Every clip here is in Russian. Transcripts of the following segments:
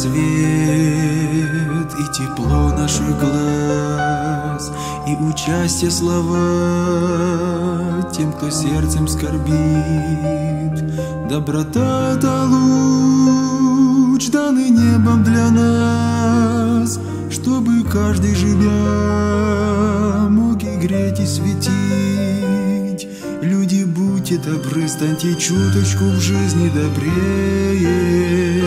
свет и тепло наших глаз, и участие слова тем, кто сердцем скорбит. Доброта — это луч, данный небом для нас, чтобы каждый живя мог и греть, и светить. Будьте добры, станьте чуточку в жизни добрее.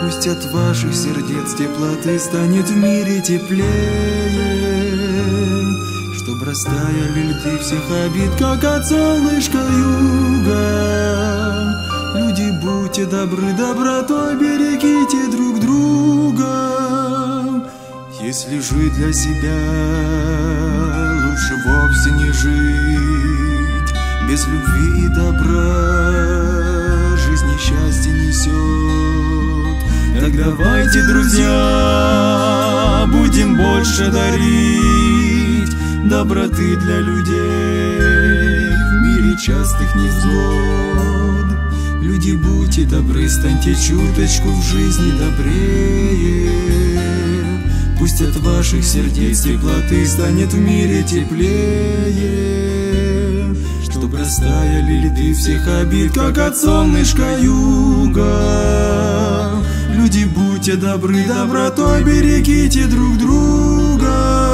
Пусть от ваших сердец теплоты станет в мире теплее. Чтоб растаяли льды всех обид, как от солнышка юга. Люди, будьте добры, добротой берегите друг друга. Если жить для себя, лучше вовсе не жить. Без любви и добра жизнь несчастье несет. Так давайте, друзья, будем больше дарить доброты для людей в мире частых невзгод. Люди, будьте добры, станьте чуточку в жизни добрее. Пусть от ваших сердец теплоты станет в мире теплее. Чтоб растаяли льды всех обид, как от солнышка юга. Люди, будьте добры, добротой берегите друг друга.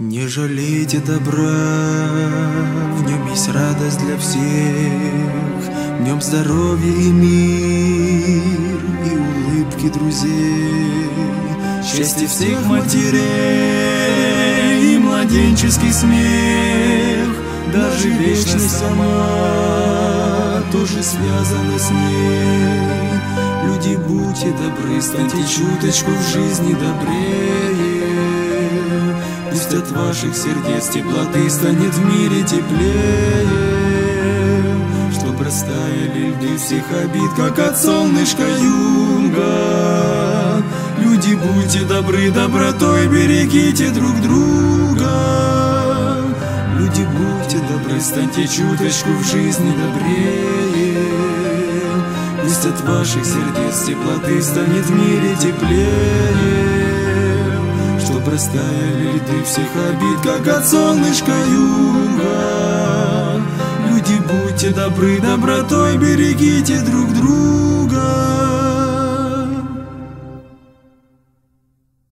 Не жалейте добра, в нем есть радость для всех, в нем здоровье и мир, и улыбки друзей, счастье всех матерей и младенческий смех, даже вечность сама тоже связана с ней. Люди, будьте добры, станьте чуточку в жизни добрее. Пусть от ваших сердец теплоты станет в мире теплее. Чтоб растаяли льды всех обид, как от солнышка юга. Люди, будьте добры, добротой берегите друг друга. Люди, будьте добры, станьте чуточку в жизни добрее. Пусть от ваших сердец теплоты станет в мире теплее Растаяли льды всех обид, как от солнышка юга. Люди, будьте добры, добротой берегите друг.